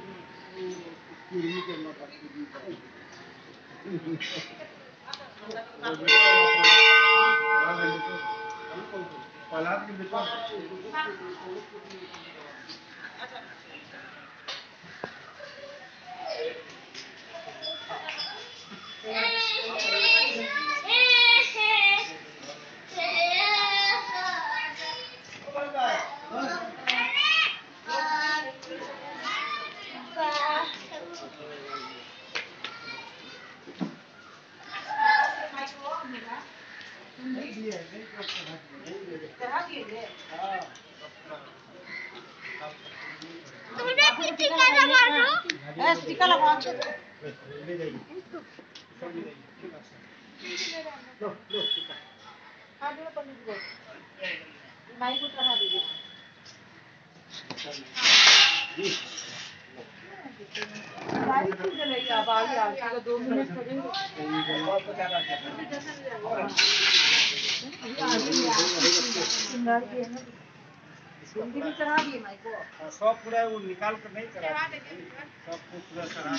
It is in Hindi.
तुमने फिर टीका लगा दो ए टीका लगा हाँ जो पंडित जी माई को चढ़ा दीजिए सारी चीज़ें ले आप आगे आगे दो मिनट खड़े हो सिंगार सब पूरा वो निकाल कर नहीं करा सब पूरा चढ़ा